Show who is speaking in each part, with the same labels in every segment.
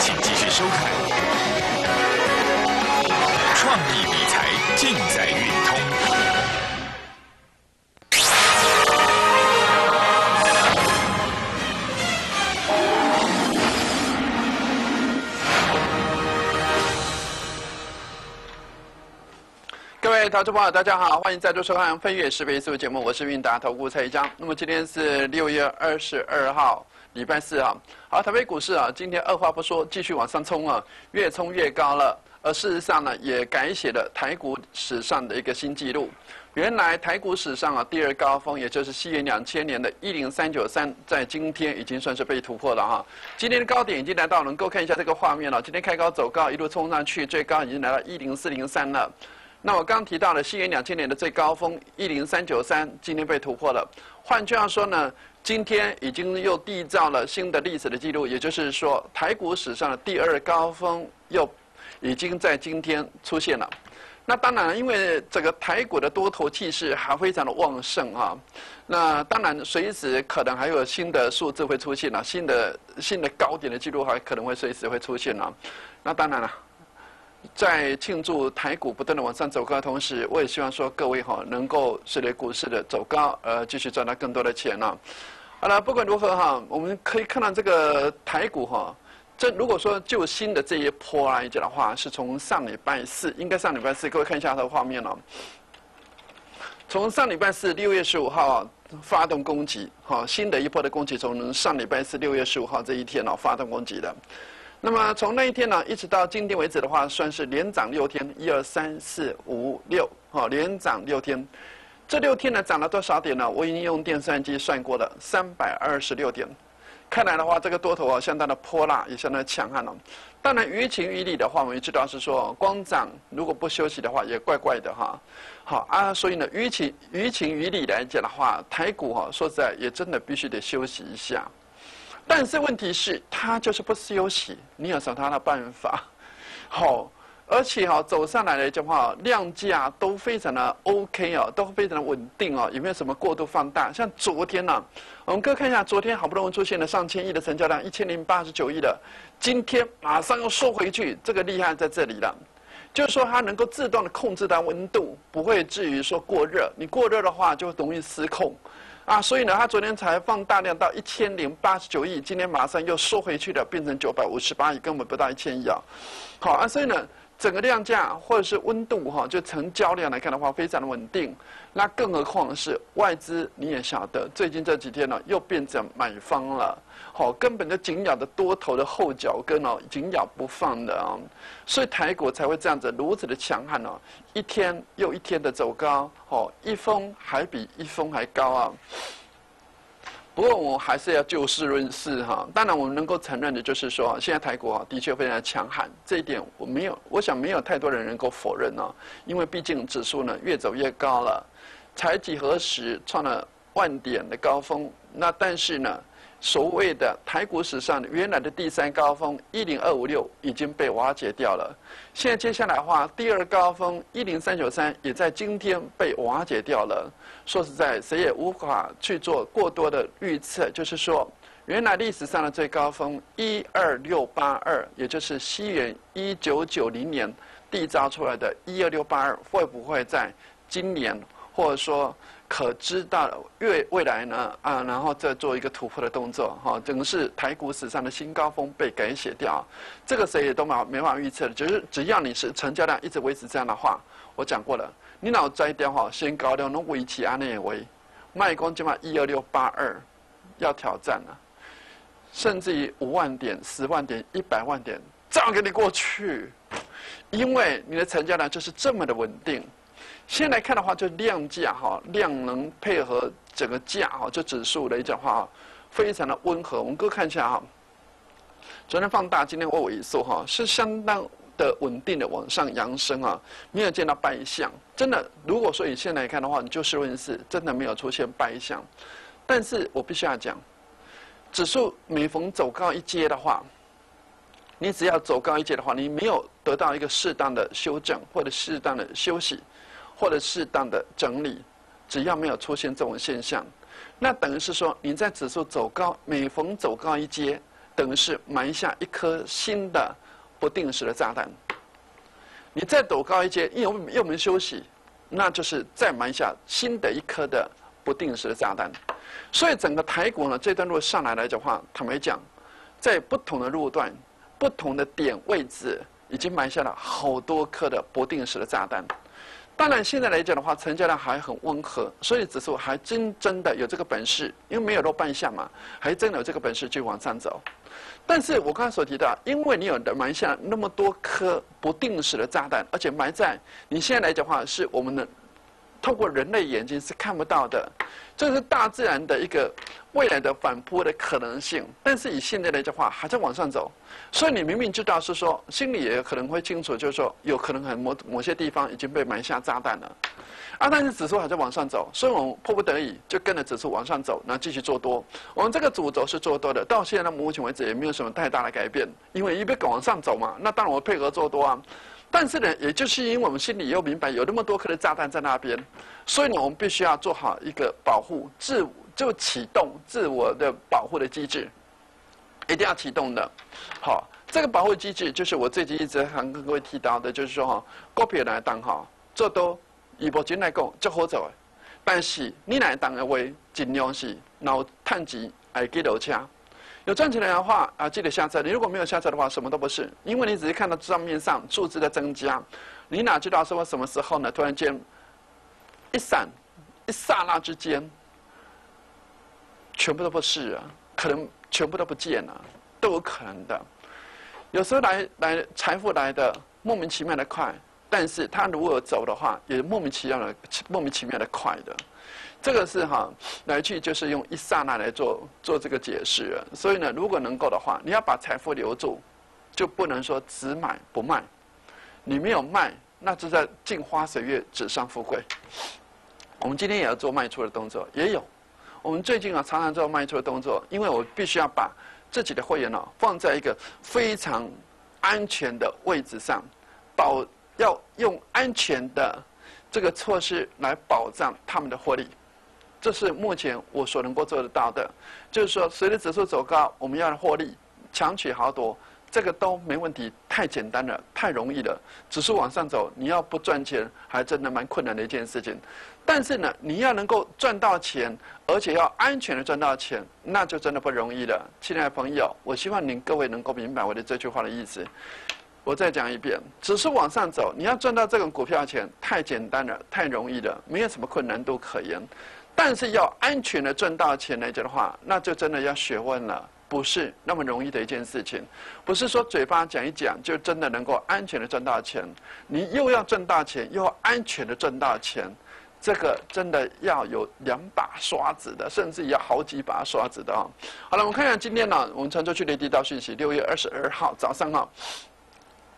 Speaker 1: 请继续收看。创意理财尽在运通。
Speaker 2: 投资朋友，大家好，欢迎再度收看《飞跃识别思维》节目，我是韵达投顾蔡一章。那么今天是六月二十二号，礼拜四啊。好，台北股市啊，今天二话不说，继续往上冲啊，越冲越高了。而事实上呢，也改写了台股史上的一个新纪录。原来台股史上啊，第二高峰，也就是西元两千年的一零三九三，在今天已经算是被突破了哈。今天的高点已经来到，能够看一下这个画面了。今天开高走高，一路冲上去，最高已经来到一零四零三了。那我刚提到了西元两千年的最高峰一零三九三，今天被突破了。换句话说呢，今天已经又缔造了新的历史的记录，也就是说，台股史上的第二高峰又已经在今天出现了。那当然，因为这个台股的多头气势还非常的旺盛啊。那当然，随时可能还有新的数字会出现了，新的新的高点的记录还可能会随时会出现了。那当然了。在庆祝台股不断的往上走高的同时，我也希望说各位哈能够随着股市的走高，呃，继续赚到更多的钱呢。好了，不管如何哈，我们可以看到这个台股哈，这如果说就新的这一波来讲的话，是从上礼拜四，应该上礼拜四，各位看一下它的画面了。从上礼拜四六月十五号发动攻击，哈，新的一波的攻击从上礼拜四六月十五号这一天哦发动攻击的。那么从那一天呢，一直到今天为止的话，算是连涨六天，一二三四五六，哈，连涨六天。这六天呢，涨了多少点呢？我已经用电算机算过了，三百二十六点。看来的话，这个多头啊，相当的泼辣，也相当强悍了。当然，于情于理的话，我们也知道是说，光涨如果不休息的话，也怪怪的哈。好啊，所以呢，于情于情于理来讲的话，台股哈，说实在也真的必须得休息一下。但是问题是，它就是不休息，你有什么他的办法？好，而且哈走上来的话，量价都非常的 OK 哦，都非常的稳定哦，有没有什么过度放大？像昨天呢，我们各位看一下，昨天好不容易出现了上千亿的成交量，一千零八十九亿的，今天马上又缩回去，这个厉害在这里了，就是说它能够自动的控制到温度，不会至于说过热，你过热的话就容易失控。啊，所以呢，他昨天才放大量到一千零八十九亿，今天马上又缩回去了，变成九百五十八亿，根本不到一千亿啊。好啊，所以呢，整个量价或者是温度哈，就成交量来看的话，非常的稳定。那更何况是外资，你也晓得，最近这几天呢，又变成买方了。好，根本就紧咬着多头的后脚跟哦，紧咬不放的啊，所以台股才会这样子如此的强悍哦，一天又一天的走高，哦，一峰还比一峰还高啊。不过我还是要就事论事哈，当然我们能够承认的就是说，现在台股的确非常强悍，这一点我没有，我想没有太多人能够否认哦，因为毕竟指数呢越走越高了，才几何时创了万点的高峰，那但是呢。所谓的台股史上原来的第三高峰一零二五六已经被瓦解掉了，现在接下来的话，第二高峰一零三九三也在今天被瓦解掉了。说实在，谁也无法去做过多的预测。就是说，原来历史上的最高峰一二六八二，也就是西元一九九零年缔造出来的一二六八二，会不会在今年，或者说？可知道越未来呢啊，然后再做一个突破的动作哈，整个是台股史上的新高峰被改写掉，这个谁也都没没法预测的，就是只要你是成交量一直维持这样的话，我讲过了，你脑摘掉哈，先高调能维持安内为，卖光起码一二六八二要挑战了，甚至于五万点、十万点、一百万点，照样给你过去，因为你的成交量就是这么的稳定。先来看的话，就量价哈，量能配合整个价哈，就指数来讲话，非常的温和。我们各位看一下哈，昨天放大，今天会萎缩哈，是相当的稳定的往上扬升啊，没有见到败相。真的，如果说以现在来看的话，你就事论事，真的没有出现败相。但是我必须要讲，指数每逢走高一阶的话，你只要走高一阶的话，你没有得到一个适当的修正或者适当的休息。或者适当的整理，只要没有出现这种现象，那等于是说你在指数走高，每逢走高一阶等于是埋下一颗新的不定时的炸弹。你再走高一阶，又又没休息，那就是再埋下新的一颗的不定时的炸弹。所以整个台股呢，这段路上来来讲话，坦白讲，在不同的路段、不同的点位置，已经埋下了好多颗的不定时的炸弹。当然，现在来讲的话，成交量还很温和，所以指数还真真的有这个本事，因为没有落半下嘛，还真的有这个本事就往上走。但是我刚才所提到，因为你有埋下那么多颗不定时的炸弹，而且埋在你现在来讲的话，是我们的透过人类眼睛是看不到的，这是大自然的一个未来的反扑的可能性。但是以现在来讲话，还在往上走，所以你明明知道是说，心里也可能会清楚，就是说，有可能很某某些地方已经被埋下炸弹了。啊，但是指数还在往上走，所以我们迫不得已就跟着指数往上走，然后继续做多。我们这个主轴是做多的，到现在目前为止也没有什么太大的改变，因为一边往上走嘛，那当然我们配合做多啊。但是呢，也就是因为我们心里又明白有那么多颗的炸弹在那边，所以呢，我们必须要做好一个保护自就启动自我的保护的机制，一定要启动的。好，这个保护机制就是我最近一直跟各位提到的，就是说哈，股票来当哈做多。以目前来讲，足好走。但是你来当的话，尽量是脑探钱，爱记录车。有赚钱的话啊，记得下车。你如果没有下车的话，什么都不是，因为你只是看到账面上数字的增加，你哪知道说什么时候呢？突然间一闪，一刹那之间，全部都不是啊，可能全部都不见了，都有可能的。有时候来来财富来的莫名其妙的快。但是它如果走的话，也莫名其妙的、莫名其妙的快的，这个是哈来去就是用一刹那来做做这个解释。所以呢，如果能够的话，你要把财富留住，就不能说只买不卖。你没有卖，那就在镜花水月、纸上富贵。我们今天也要做卖出的动作，也有。我们最近啊常常做卖出的动作，因为我必须要把自己的会员呢放在一个非常安全的位置上，保。要用安全的这个措施来保障他们的获利，这是目前我所能够做得到的。就是说，随着指数走高，我们要获利，强取豪夺，这个都没问题，太简单了，太容易了。指数往上走，你要不赚钱，还真的蛮困难的一件事情。但是呢，你要能够赚到钱，而且要安全的赚到钱，那就真的不容易了。亲爱的朋友，我希望您各位能够明白我的这句话的意思。我再讲一遍，只是往上走，你要赚到这种股票钱太简单了，太容易了，没有什么困难度可言。但是要安全的赚到钱来讲的话，那就真的要学问了，不是那么容易的一件事情。不是说嘴巴讲一讲就真的能够安全的赚到钱，你又要赚大钱，又要安全的赚大钱，这个真的要有两把刷子的，甚至要好几把刷子的啊。好了，我们看一下今天呢，我们常州区的地道讯息，六月二十二号早上啊。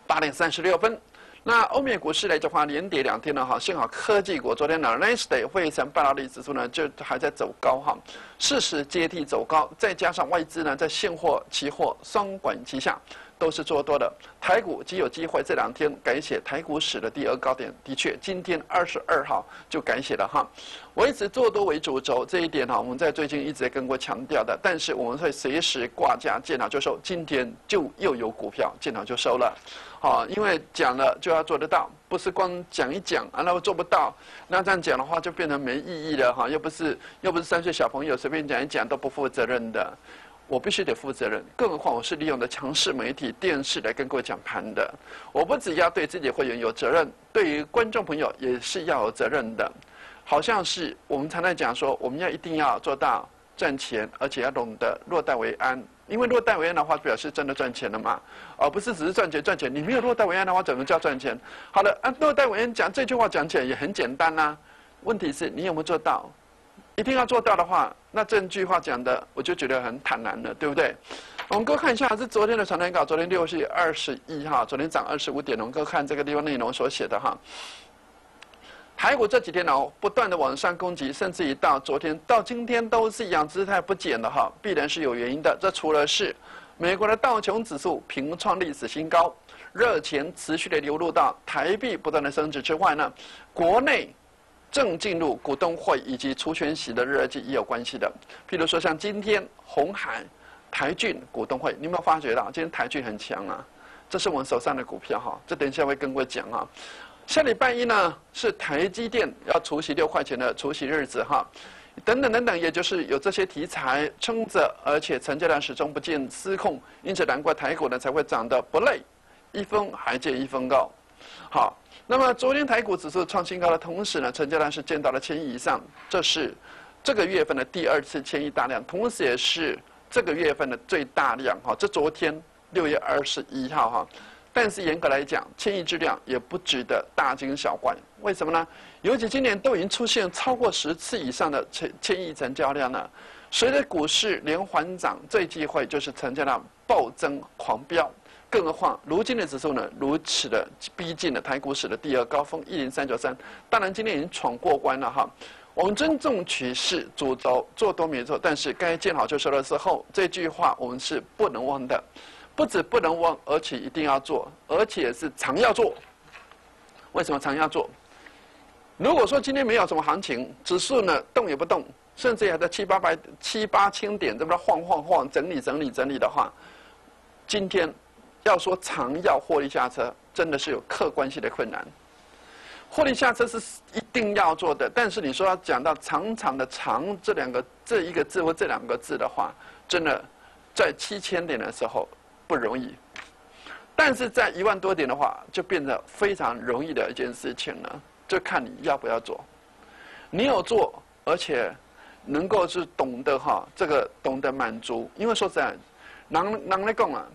Speaker 2: 八点三十六分，那欧美股市来讲话连跌两天了哈，幸好科技股昨天呢 n e s t a 汇成半导体指数呢就还在走高哈，事实阶梯走高，再加上外资呢在现货、期货双管齐下。都是做多的，台股极有机会这两天改写台股史的第二高点。的确，今天二十二号就改写了哈。我一直做多为主轴，这一点哈，我们在最近一直在跟过强调的。但是我们会随时挂价见好就收，今天就又有股票见好就收了。好，因为讲了就要做得到，不是光讲一讲啊，那做不到，那这样讲的话就变成没意义了哈。又不是又不是三岁小朋友随便讲一讲都不负责任的。我必须得负责任，更何况我是利用的强势媒体电视来跟各位讲盘的。我不只要对自己会员有责任，对于观众朋友也是要有责任的。好像是我们常常讲说，我们要一定要做到赚钱，而且要懂得落袋为安。因为落袋为安的话，表示真的赚钱了嘛，而不是只是赚钱赚钱。你没有落袋为安的话，怎么叫赚钱？好了，啊，落袋为安讲这句话讲起来也很简单呐。问题是你有没有做到？一定要做到的话，那这句话讲的，我就觉得很坦然了，对不对？我们哥看一下，是昨天的传单稿，昨天六月二十一号，昨天涨二十五点，我们哥看这个地方内容所写的哈。台股这几天呢，不断的往上攻击，甚至于到昨天到今天都是一样姿态不减的哈，必然是有原因的。这除了是美国的道琼指数平创历史新高，热钱持续的流入到台币不断的升值之外呢，国内。正进入股东会以及除权息的日期也有关系的。譬如说，像今天红海台骏股东会，你有没有发觉到今天台骏很强啊？这是我们手上的股票哈，这等一下会跟我讲啊。下礼拜一呢是台积电要除息六块钱的除息日子哈，等等等等，也就是有这些题材撑着，而且成交量始终不见失控，因此难怪台股呢才会涨得不累，一分还见一分高。好，那么昨天台股指数创新高的同时呢，成交量是见到了千亿以上，这是这个月份的第二次千亿大量，同时也是这个月份的最大量哈。这昨天六月二十一号哈。但是严格来讲，千亿质量也不值得大惊小怪。为什么呢？尤其今年都已经出现超过十次以上的千千亿成交量了。随着股市连环涨，最忌讳就是成交量暴增狂飙。更何况，如今的指数呢，如此的逼近了台股史的第二高峰一零三九三。当然，今天已经闯过关了哈。我们尊重趋势，主轴做多没错，但是该见好就收的时候，这句话我们是不能忘的。不止不能忘，而且一定要做，而且是常要做。为什么常要做？如果说今天没有什么行情，指数呢动也不动，甚至还在七八百、七八千点这么晃晃晃、整理整理整理的话，今天要说常要获利下车，真的是有客观性的困难。获利下车是一定要做的，但是你说要讲到长长的长这两个这一个字或这两个字的话，真的在七千点的时候。不容易，但是在一万多点的话，就变得非常容易的一件事情了，就看你要不要做。你有做，而且能够是懂得哈，这个懂得满足。因为说实在，人人来讲啊，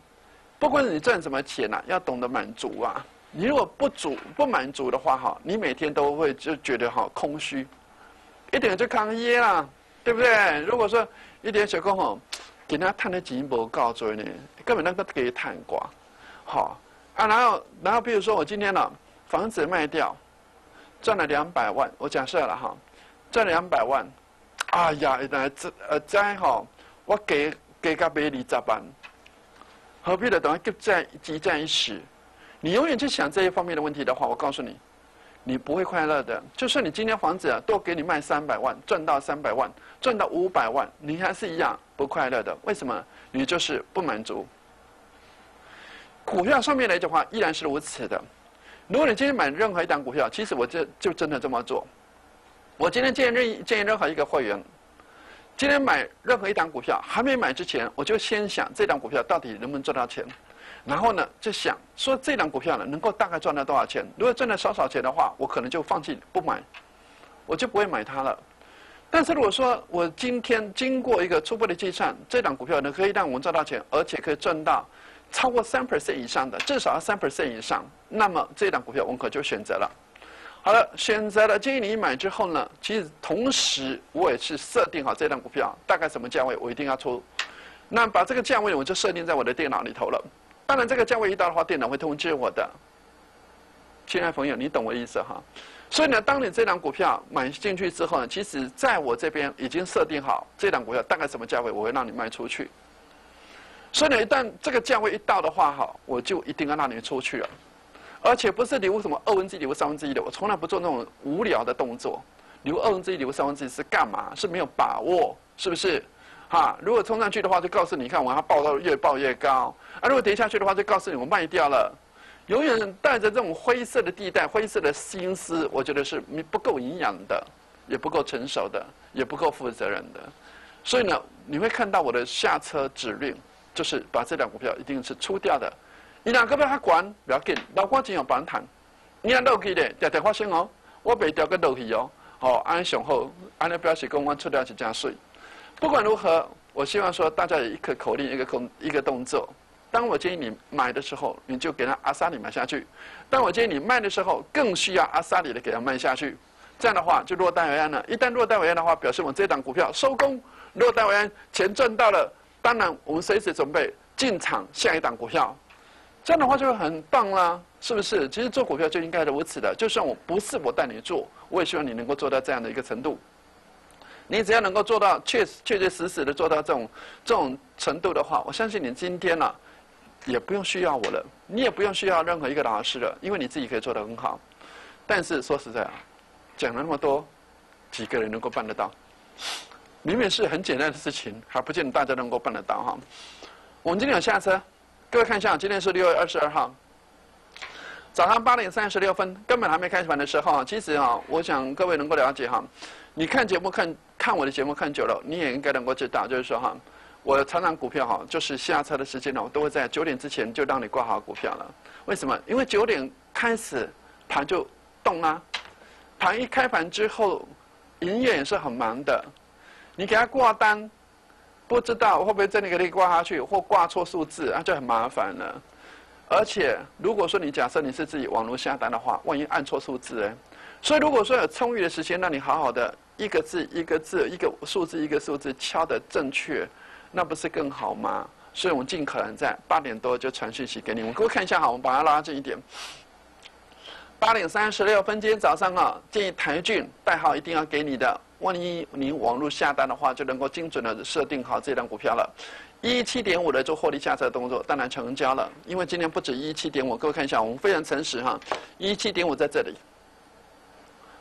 Speaker 2: 不管你赚什么钱呐，要懂得满足啊。你如果不足不满足的话哈，你每天都会就觉得哈空虚，一点就抗议啦，对不对？如果说一点小工吼。给他赚的钱不够多呢，根本那个给赚光，好啊，然后然后比如说我今天呢房子卖掉，赚了两百万，我假设了哈，赚了两百万，哎呀，原来这呃再哈，我给给个别二十万，何必的等于积债积在一起？你永远去想这一方面的问题的话，我告诉你。你不会快乐的。就算你今天房子多给你卖三百万，赚到三百万，赚到五百万，你还是一样不快乐的。为什么？你就是不满足。股票上面来讲话依然是如此的。如果你今天买任何一档股票，其实我这就真的这么做。我今天建议任建议任何一个会员，今天买任何一档股票，还没买之前，我就先想这档股票到底能不能赚到钱。然后呢，就想说这档股票呢，能够大概赚到多少钱？如果赚了少少钱的话，我可能就放弃不买，我就不会买它了。但是如果说我今天经过一个初步的计算，这档股票呢可以让我们赚到钱，而且可以赚到超过三 percent 以上的，至少要三 percent 以上，那么这档股票我可就选择了。好了，选择了建议你买之后呢，其实同时我也是设定好这档股票大概什么价位，我一定要出。那把这个价位我就设定在我的电脑里头了。当然，这个价位一到的话，电脑会通知我的。亲爱朋友，你懂我意思哈？所以呢，当你这档股票买进去之后呢，其实在我这边已经设定好这档股票大概什么价位，我会让你卖出去。所以呢，一旦这个价位一到的话哈，我就一定要让你出去了。而且不是留什么二分之一、留三分之一的，我从来不做那种无聊的动作。留二分之一、留三分之一是干嘛？是没有把握，是不是？哈，如果冲上去的话，就告诉你看，我要报到越报越高；啊，如果跌下去的话，就告诉你我卖掉了。永远带着这种灰色的地带、灰色的心思，我觉得是不够营养的，也不够成熟的，也不够负责任的。所以呢，你会看到我的下车指令，就是把这两股票一定是出掉的。你两个不要管，不要紧，老瓜只有板谈。你要落去的，调调发现哦，我未调个落去哦，好，安上好，安尼表示公安出掉是加税。不管如何，我希望说大家有一个口令，一个空一个动作。当我建议你买的时候，你就给他阿萨里买下去；当我建议你卖的时候，更需要阿萨里的给他卖下去。这样的话就落袋为安了。一旦落袋为安的话，表示我们这档股票收工，落袋为安，钱赚到了。当然，我们随时准备进场下一档股票。这样的话就会很棒啦，是不是？其实做股票就应该如此的。就算我不是我带你做，我也希望你能够做到这样的一个程度。你只要能够做到确确确实实的做到这种这种程度的话，我相信你今天呢，也不用需要我了，你也不用需要任何一个老师了，因为你自己可以做得很好。但是说实在啊，讲了那么多，几个人能够办得到？明明是很简单的事情，还不见得大家能够办得到哈。我们今天有下车，各位看一下，今天是六月二十二号，早上八点三十六分，根本还没开盘的时候，其实啊，我想各位能够了解哈，你看节目看看我的节目看久了，你也应该能够知道，就是说哈，我常常股票哈，就是下车的时间呢，我都会在九点之前就让你挂好股票了。为什么？因为九点开始盘就动啊，盘一开盘之后，营业也是很忙的，你给他挂单，不知道会不会真的给你挂下去，或挂错数字，那就很麻烦了。而且，如果说你假设你是自己网络下单的话，万一按错数字哎，所以如果说有充裕的时间，让你好好的一个字一个字、一个数字一个数字敲的正确，那不是更好吗？所以我们尽可能在八点多就传讯息给你们。各位看一下哈，我们把它拉近一点。八点三十六分，今天早上啊，建议台俊代号一定要给你的，万一你网络下单的话，就能够精准的设定好这张股票了。一七点五的做获利下车动作，当然成交了。因为今天不止一七点五，各位看一下，我们非常诚实哈，一七点五在这里。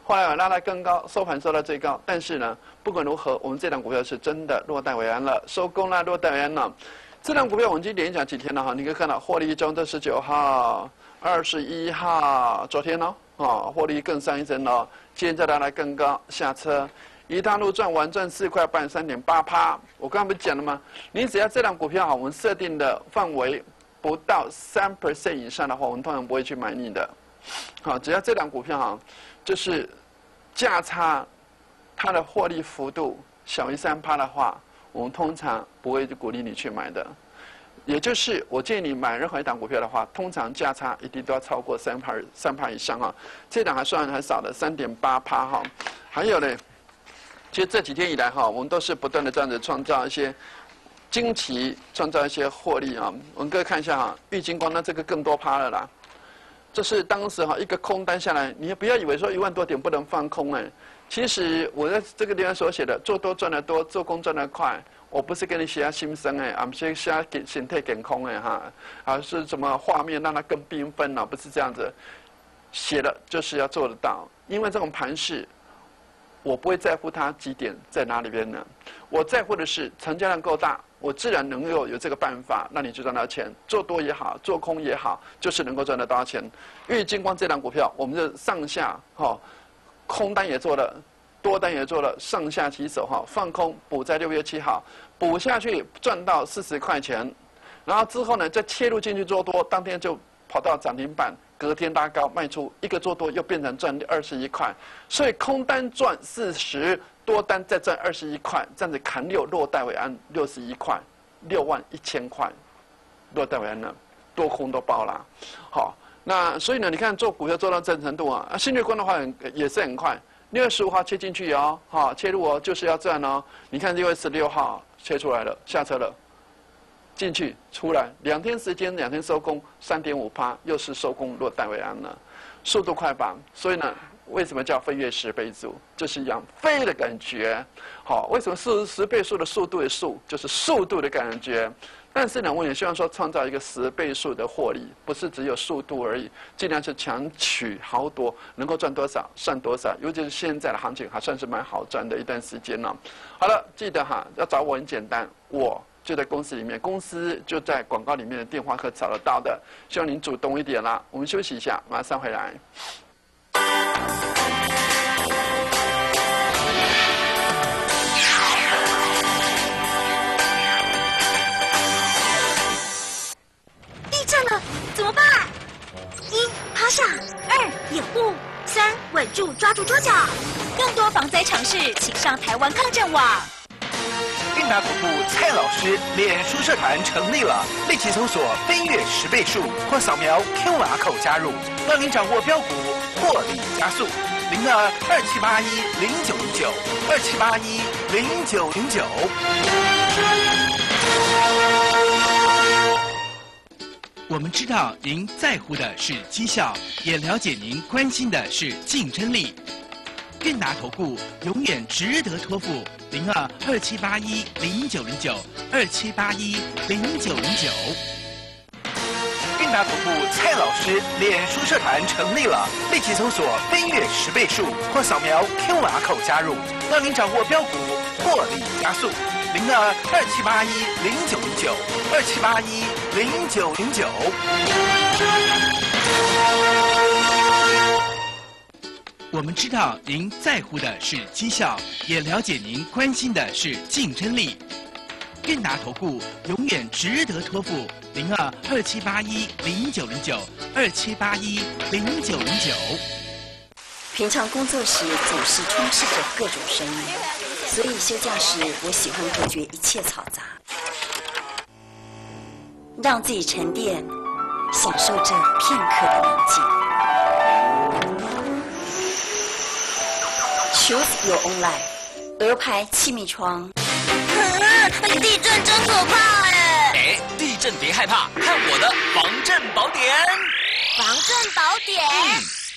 Speaker 2: 后来我拉来更高，收盘收到最高。但是呢，不管如何，我们这档股票是真的落袋为安了，收工了，落袋为安了。这档股票我们已经连讲几天了哈，你可以看到获利中的十九号、二十一号，昨天呢，啊，获利更上一层了。天再拉来更高，下车。一趟路赚完赚四块半，三点八趴。我刚刚不是讲了吗？你只要这辆股票哈，我们设定的范围不到三 percent 以上的话，我们通常不会去买你的。好，只要这辆股票哈，就是价差它的获利幅度小于三趴的话，我们通常不会鼓励你去买的。也就是我建议你买任何一档股票的话，通常价差一定都要超过三趴三趴以上啊。这档还算还少的，三点八趴哈。还有呢。其实这几天以来哈，我们都是不断的这样子创造一些惊奇，创造一些获利啊。我们各位看一下哈，玉金光那这个更多趴了啦。这是当时哈一个空单下来，你也不要以为说一万多点不能放空哎。其实我在这个地方所写的，做多赚得多，做空赚得快。我不是跟你写下心声哎，俺们写写给心态给空哎哈，啊是什么画面让它更缤纷呢？不是这样子，写的就是要做得到，因为这种盘势。我不会在乎它几点在哪里边呢？我在乎的是成交量够大，我自然能够有这个办法让你去赚到钱。做多也好，做空也好，就是能够赚得到钱。玉金光这档股票，我们的上下哈空单也做了，多单也做了，上下其手哈放空补在六月七号补下去赚到四十块钱，然后之后呢再切入进去做多，当天就跑到涨停板。隔天拉高卖出，一个做多又变成赚二十一块，所以空单赚四十，多单再赚二十一块，这样子砍六落袋为安六十一块，六万一千块，落袋为安了，多空都爆了。好，那所以呢，你看做股票做到这程度啊，啊，新月光的话也是很快，六月十五号切进去哦，好，切入哦，就是要赚哦。你看六月十六号切出来了，下车了。进去出来两天时间，两天收工三点五趴，又是收工落袋为安了，速度快吧？所以呢，为什么叫飞跃十倍速？就是一样飞的感觉。好，为什么是十倍速的速度的速？就是速度的感觉。但是呢，我也希望说创造一个十倍数的获利，不是只有速度而已，尽量是强取豪夺，能够赚多少算多少。尤其是现在的行情还算是蛮好赚的一段时间呢。好了，记得哈，要找我很简单，我。就在公司里面，公司就在广告里面的电话可找得到的。希望您主动一点啦。我们休息一下，马上回来。
Speaker 3: 掩护，三稳住，抓住桌角。更多防灾常识，请上台湾抗震网。
Speaker 4: 韵达总部蔡老师脸书社团成立了，立即搜索“飞跃十倍数”或扫描 QR code 加入，让您掌握标股获利加速。零二二七八一零九零九二七八一零九零九。我们知道您在乎的是绩效，也了解您关心的是竞争力。韵达投顾永远值得托付。零二二七八一零九零九二七八一零九零九。韵达投顾蔡老师脸书社团成立了，立即搜索“飞跃十倍数”或扫描 QR co 加入，让您掌握标股获利加速，零二二七八一零九零九二七八一零九零九。我们知道您在乎的是绩效，也了解您关心的是竞争力。韵达投顾永远值得托付，零二二七八一零九零九二七八一零九零九。
Speaker 5: 平常工作时总是充斥着各种声音，所以休假时我喜欢隔绝一切嘈杂，让自己沉淀，享受这片刻的宁静。Choose your own life，鹅牌气密窗。
Speaker 3: 地震真可怕哎！
Speaker 6: 哎，地震别害怕，看我的防震宝典。
Speaker 3: 防震宝典。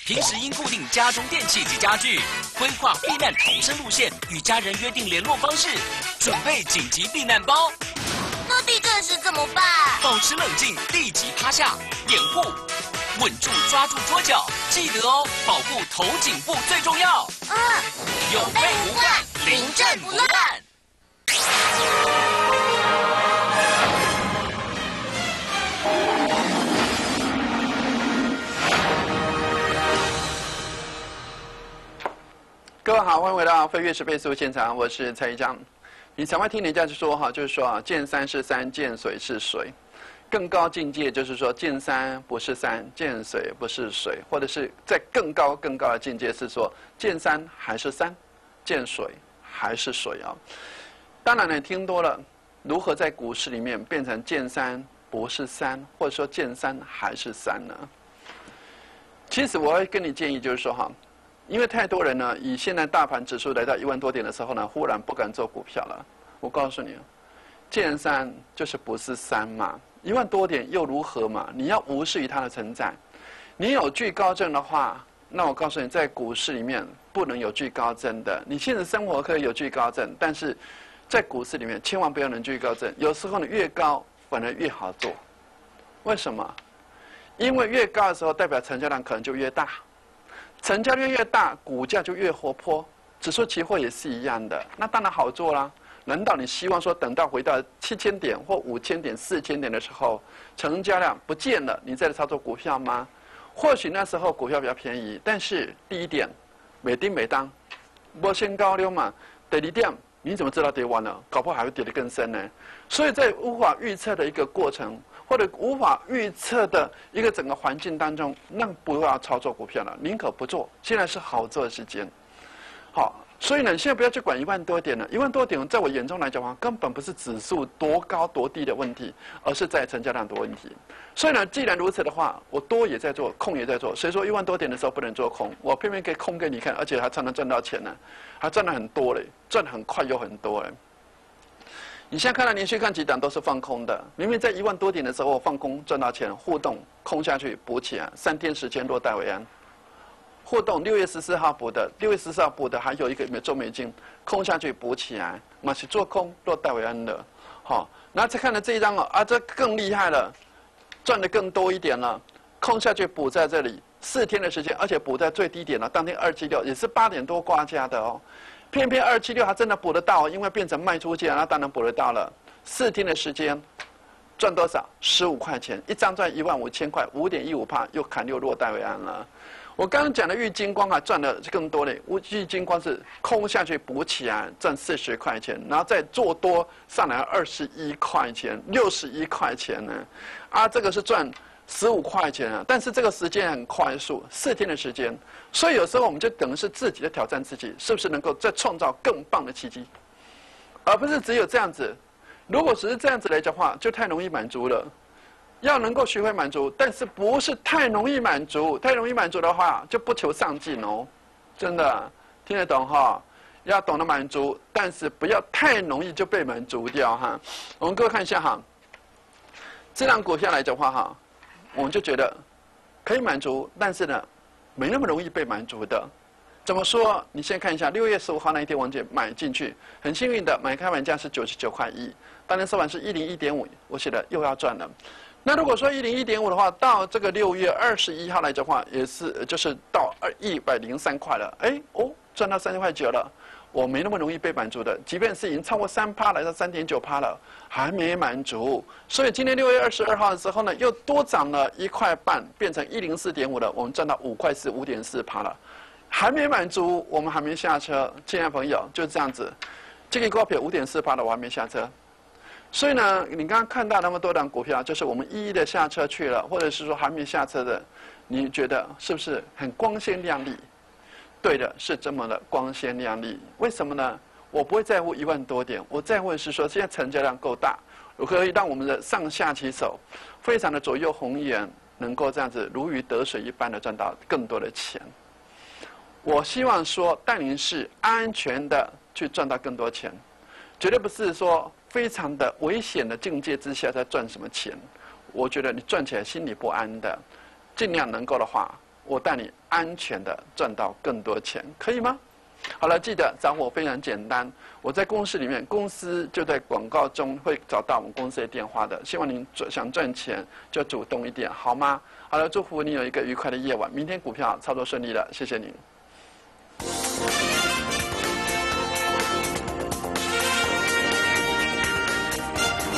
Speaker 6: 平时应固定家中电器及家具，规划避难逃生路线，与家人约定联络方式，准备紧急避难包。持冷静，立即趴下，掩护，稳住，抓住桌角，记得哦，保护头颈部最重要。
Speaker 3: 嗯，
Speaker 6: 有备无患，临阵不乱。
Speaker 2: 各位好，欢迎回到飞跃式倍速现场，我是蔡一章。你常会听人家就说哈，就是说啊，见山是山，见水是水，更高境界就是说见山不是山，见水不是水，或者是在更高更高的境界是说见山还是山，见水还是水啊。当然呢，听多了，如何在股市里面变成见山不是山，或者说见山还是山呢？其实我会跟你建议，就是说哈，因为太多人呢，以现在大盘指数来到一万多点的时候呢，忽然不敢做股票了。我告诉你，见山就是不是山嘛，一万多点又如何嘛？你要无视于它的存在。你有惧高症的话，那我告诉你，在股市里面不能有惧高症的。你现实生活可以有惧高症，但是。在股市里面，千万不要能居高症。有时候呢，越高反而越好做。为什么？因为越高的时候，代表成交量可能就越大，成交量越大，股价就越活泼。指数期货也是一样的，那当然好做啦。难道你希望说，等到回到七千点或五千点、四千点的时候，成交量不见了，你再来操作股票吗？或许那时候股票比较便宜，但是第一点，每丁每当，波先高溜嘛，第二点。你怎么知道跌完了？搞不好还会跌得更深呢。所以在无法预测的一个过程，或者无法预测的一个整个环境当中，那不要操作股票了，宁可不做。现在是好做的时间。好，所以呢，现在不要去管一万多点了。一万多点，在我眼中来讲的话，根本不是指数多高多低的问题，而是在成交量的问题。所以呢，既然如此的话，我多也在做，空也在做。所以说，一万多点的时候不能做空，我偏偏可以空给你看，而且还才能赚到钱呢。还赚了很多嘞，赚很快又很多嘞。你现在看到连续看几档都是放空的，明明在一万多点的时候放空赚到钱，互动空下去补起来，三天时间落袋为安。互动六月十四号补的，六月十四号补的还有一个美中美金空下去补起来，嘛是做空落袋为安的。好，然后再看到这一张哦，啊这更厉害了，赚的更多一点了，空下去补在这里。四天的时间，而且补在最低点了。当天二七六也是八点多挂价的哦，偏偏二七六还真的补得到，因为变成卖出价，那当然补得到了。四天的时间赚多少？十五块钱一张赚一万五千块，五点一五帕又砍六落袋为安了。我刚刚讲的玉金光啊，赚的更多嘞。玉金光是空下去补起来赚四十块钱，然后再做多上来二十一块钱，六十一块钱呢。啊，这个是赚。十五块钱啊！但是这个时间很快速，四天的时间，所以有时候我们就等于是自己的挑战自己，是不是能够再创造更棒的奇迹，而不是只有这样子。如果只是这样子来讲话，就太容易满足了。要能够学会满足，但是不是太容易满足？太容易满足的话，就不求上进哦。真的听得懂哈？要懂得满足，但是不要太容易就被满足掉哈。我们各位看一下哈，这张股下来的话哈。我们就觉得可以满足，但是呢，没那么容易被满足的。怎么说？你先看一下六月十五号那一天，王姐买进去，很幸运的买开盘价是九十九块一，当天收盘是一零一点五，我写的又要赚了。那如果说一零一点五的话，到这个六月二十一号来讲话，也是就是到二一百零三块了。哎哦，赚到三千块九了。我没那么容易被满足的，即便是已经超过三趴来到三点九趴了，还没满足。所以今天六月二十二号的时候呢，又多涨了一块半，变成一零四点五了，我们赚到五块四五点四趴了，还没满足，我们还没下车。亲爱的朋友，就这样子，这个股票五点四趴的，我还没下车。所以呢，你刚刚看到那么多档股票，就是我们一一的下车去了，或者是说还没下车的，你觉得是不是很光鲜亮丽？对的，是这么的光鲜亮丽。为什么呢？我不会在乎一万多点，我在乎的是说现在成交量够大，我可以让我们的上下其手，非常的左右逢源，能够这样子如鱼得水一般的赚到更多的钱。我希望说带领是安全的去赚到更多钱，绝对不是说非常的危险的境界之下在赚什么钱。我觉得你赚起来心里不安的，尽量能够的话。我带你安全的赚到更多钱，可以吗？好了，记得找我非常简单，我在公司里面，公司就在广告中会找到我们公司的电话的。希望您想赚钱就主动一点，好吗？好了，祝福你有一个愉快的夜晚，明天股票操作顺利了，谢谢您。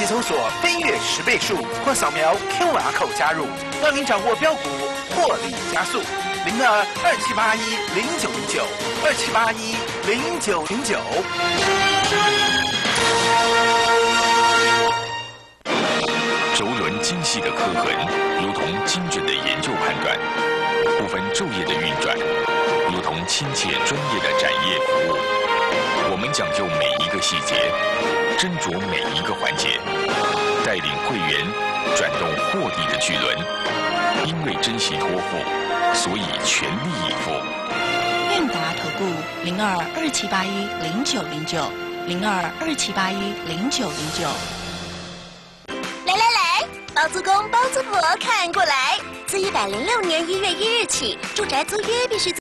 Speaker 7: 即搜索“飞跃十倍数”或扫描 QR code 加入，让您掌握标股获利加速。零二二七八一零九零九二七八一零九零九。
Speaker 1: 轴轮精细的刻痕，如同精准的研究判断；不分昼夜的运转，如同亲切专业的展业服务。我们讲究每一个细节，斟酌每一个环节，带领会员转动获利的巨轮。因为珍惜托付，所以全力以赴。
Speaker 8: 韵达投顾零二二七八一零九零九零二二七八一零九零九。
Speaker 3: 来来来，包租公包租婆看过来，自一百零六年一月一日起，住宅租约必须。